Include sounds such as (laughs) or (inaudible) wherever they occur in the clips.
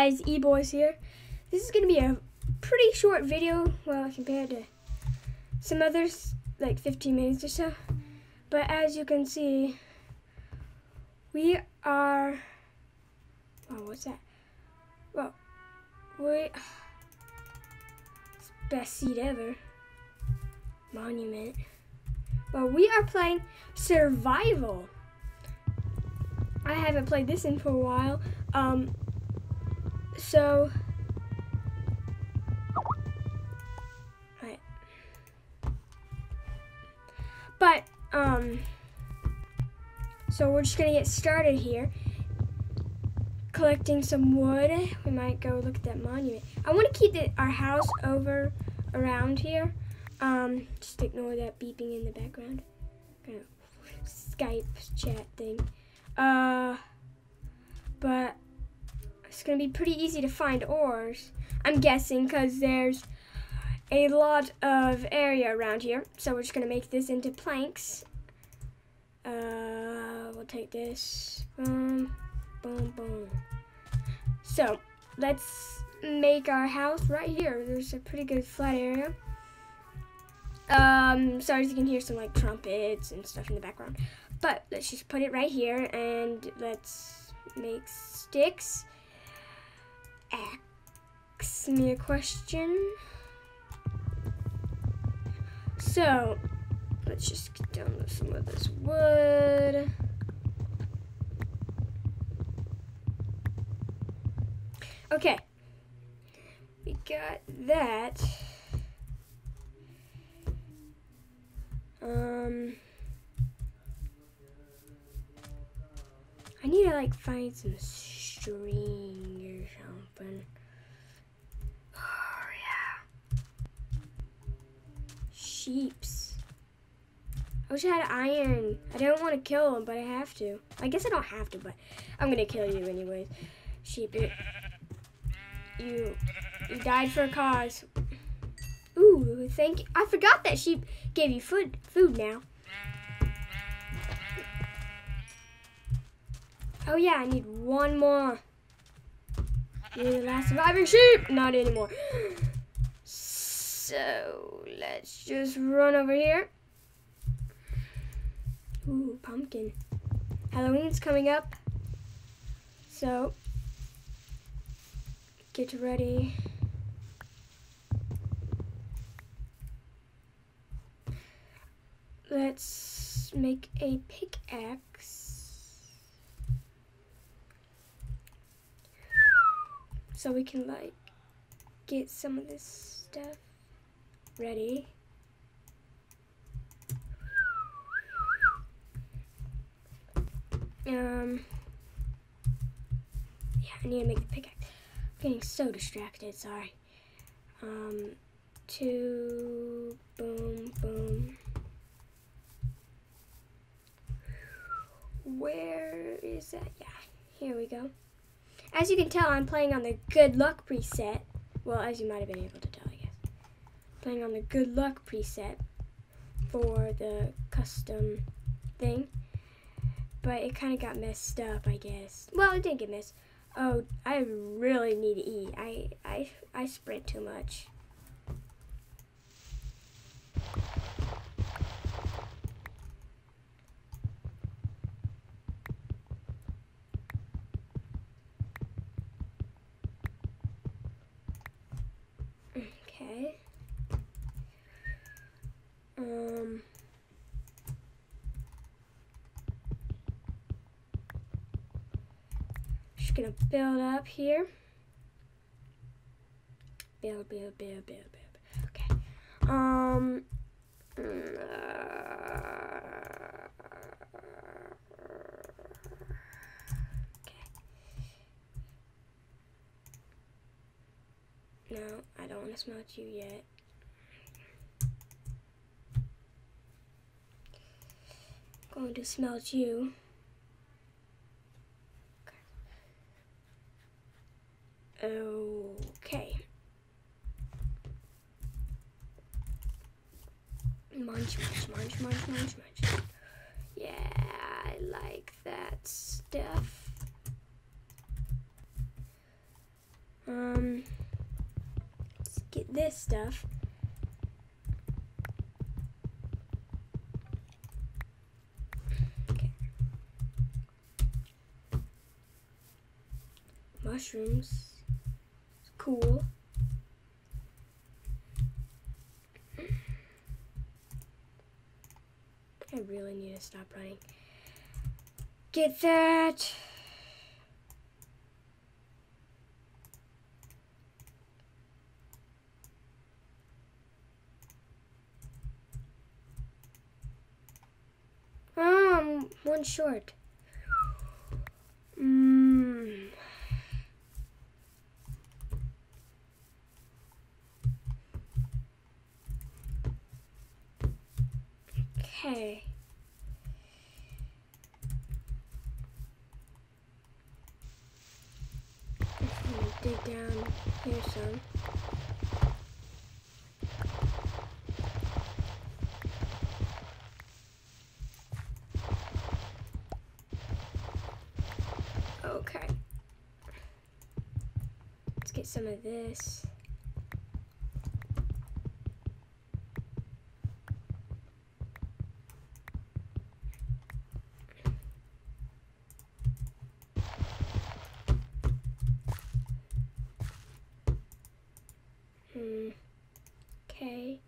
guys, Eboyss here. This is going to be a pretty short video, well, compared to some others, like 15 minutes or so. But as you can see, we are, oh, what's that? Well, we, best seat ever. Monument. Well, we are playing Survival. I haven't played this in for a while. Um, so. But, um, so we're just gonna get started here. Collecting some wood. We might go look at that monument. I want to keep the, our house over around here. Um, just ignore that beeping in the background. Skype chat thing. Uh, but it's going to be pretty easy to find ores. I'm guessing because there's a lot of area around here. So we're just going to make this into planks. Uh, we'll take this. Boom, boom, boom. So let's make our house right here. There's a pretty good flat area. Um, sorry as you can hear some like trumpets and stuff in the background. But let's just put it right here and let's make sticks. Ask me a question. So, let's just get down some of this wood. Okay, we got that. Um, I need to like find some string or something. Oh yeah. Sheeps. I wish I had iron. I don't want to kill them, but I have to. I guess I don't have to, but I'm gonna kill you anyways. Sheep, you, you died for a cause. Ooh, thank you. I forgot that sheep gave you food, food now. Oh yeah, I need one more. You're the last surviving sheep. Not anymore. So, let's just run over here. Ooh, pumpkin. Halloween's coming up. So, get ready. Let's make a pickaxe. So we can like get some of this stuff ready. Um, yeah, I need to make the pickaxe. I'm getting so distracted, sorry. Um, two, boom, boom. Where is that? Yeah, here we go. As you can tell, I'm playing on the good luck preset. Well, as you might have been able to. Playing on the good luck preset for the custom thing. But it kind of got messed up, I guess. Well, it didn't get messed. Oh, I really need to eat. I, I, I sprint too much. Okay. Um. Just gonna build up here. Build, build, build, build, build. Okay. Um. Okay. No, I don't want to smelt you yet. Going to smelt you. Okay. Munch, munch, munch, munch, munch, munch. Yeah, I like that stuff. Um, let's get this stuff. Mushrooms. It's cool. I really need to stop running. Get that. Um, one short. Mmm. Okay. I'm gonna dig down here some. Okay. Let's get some of this. Hmm. Okay.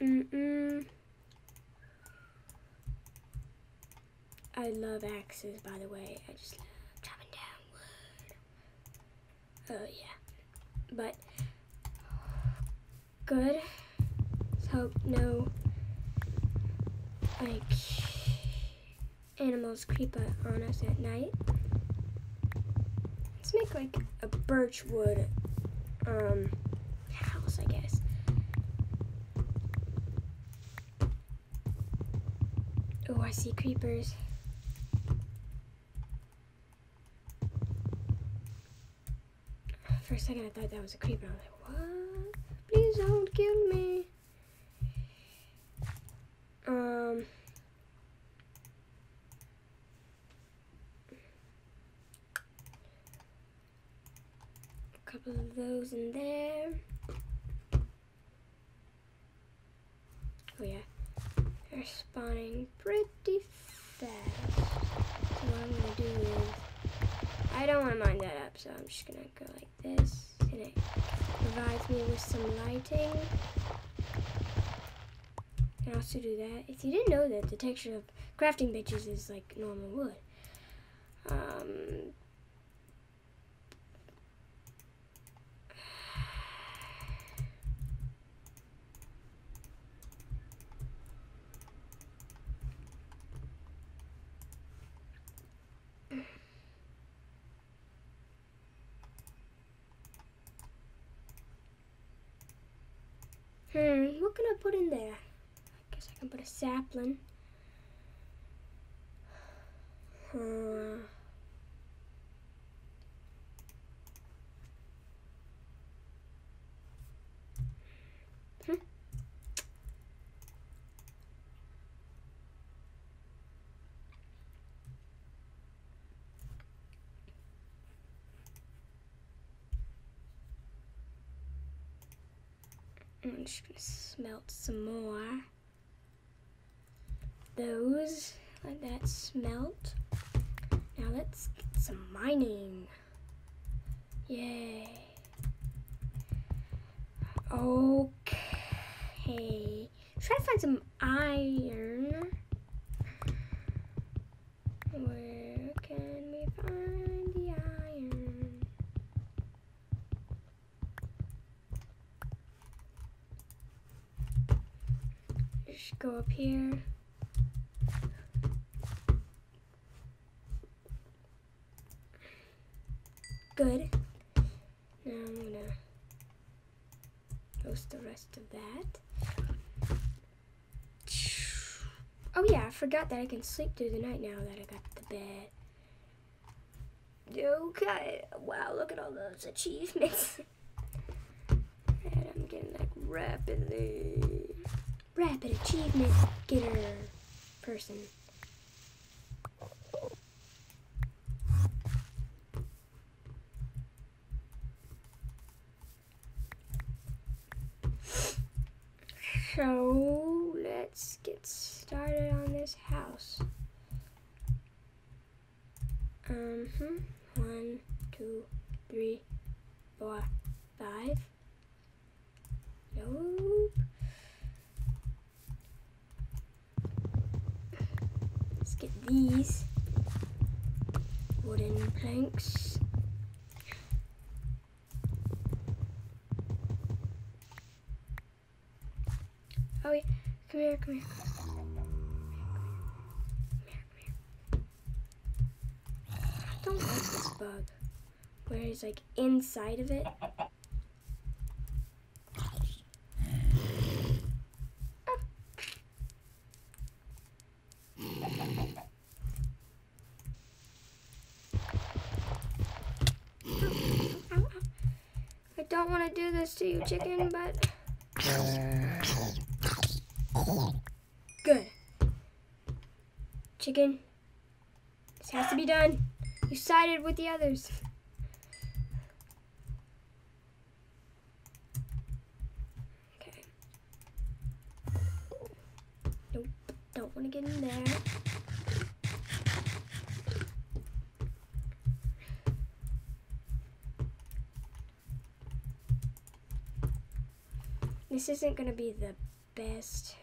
Mm-mm. I love axes, by the way. I just love chopping down wood. Oh, yeah. But, good. Let's hope no, like, animals creep up on us at night. Let's make, like, a birch wood, um, house, I guess. Oh, I see creepers. For a second, I thought that was a creeper. I was like, what? Please don't kill me. Um. A couple of those in there. Oh, yeah. Spawning pretty fast. So what I'm gonna do is, I don't want to mine that up, so I'm just gonna go like this, and it provides me with some lighting. Can also do that. If you didn't know that, the texture of crafting benches is like normal wood. Um, Hmm, what can I put in there? I guess I can put a sapling. Hmm. I'm just gonna smelt some more. Those, let that, smelt. Now let's get some mining. Yay. Okay. Try to find some iron. Where can we find the iron? Go up here. Good. Now I'm gonna post the rest of that. Oh yeah, I forgot that I can sleep through the night now that I got the bed. Okay. Wow, look at all those achievements. (laughs) and I'm getting like rapidly Rapid achievement getter person. So let's get started on this house. Um, hmm. one, two, three, four, five. Nope. Get these wooden planks. Oh yeah, come here, come here. Come here, come here. I don't like this bug. Where he's like inside of it. I don't want to do this to you, chicken, but... Good. Chicken, this has to be done. You sided with the others. Okay. Nope, don't want to get in there. This isn't going to be the best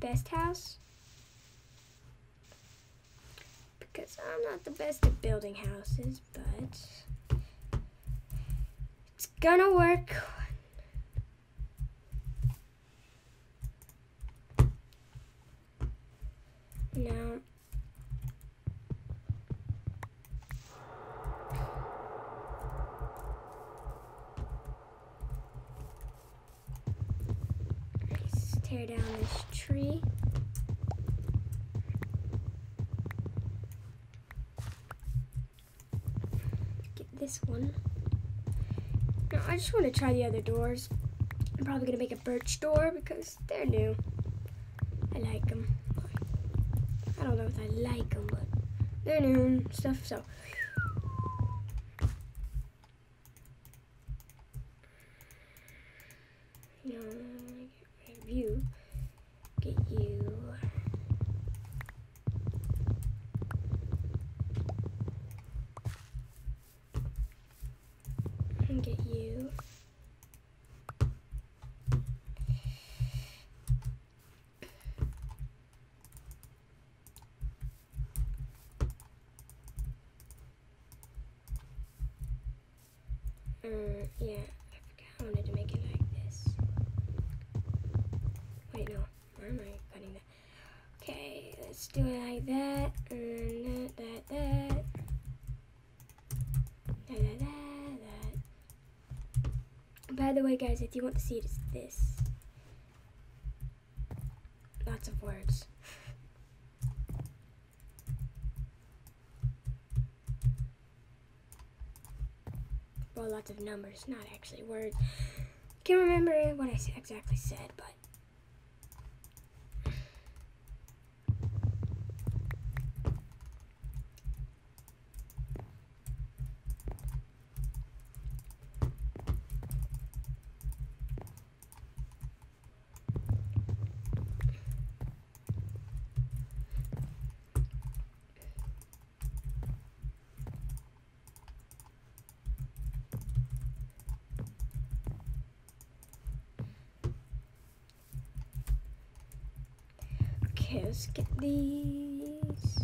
best house? Because I'm not the best at building houses, but it's gonna work. Now, let's tear down this tree. Get this one. Now, I just want to try the other doors. I'm probably gonna make a birch door because they're new. I like them. I don't know if I like them, but they're new and stuff. So. You know, get rid of you. Get you. And get you. Uh, yeah, I forgot I wanted to make it like this. Wait, no. Where am I cutting that? Okay, let's do it like that. And that, that, that. Da, da, da, that. By the way, guys, if you want to see it, it's this. Lots of words. well, lots of numbers, not actually words. Can't remember what I exactly said, but. Okay, let's get these.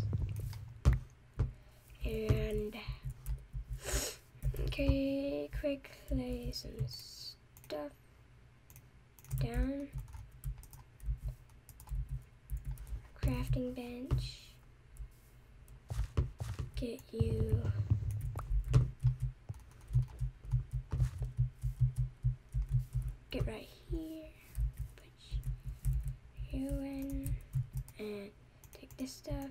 And okay, quick lay some stuff down. Crafting bench. Get you. Get right here. Put you in take this stuff,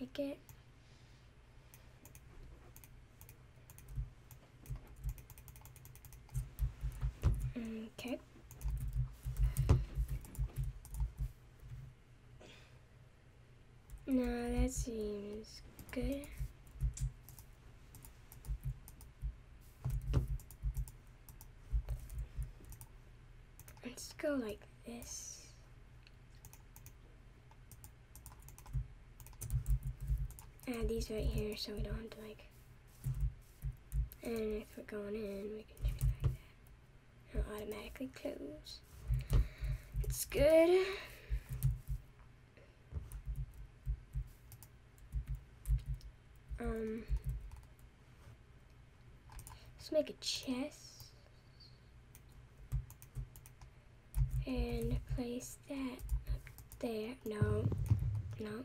make it. Okay. No, that seems good. let's go like this. These right here so we don't have to like. And if we're going in, we can it like that. It'll automatically close. It's good. Um, let's make a chest. And place that up there. No, no.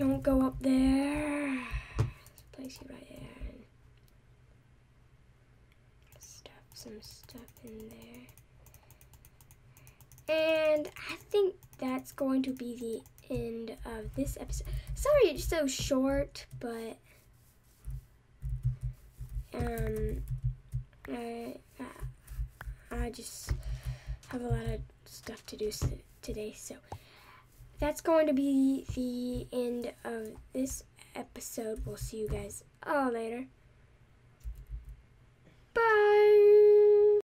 Don't go up there. Let's place you right there. And stuff some stuff in there. And I think that's going to be the end of this episode. Sorry it's so short, but um, I, I just have a lot of stuff to do today, so that's going to be the end of this episode. We'll see you guys all later. Bye.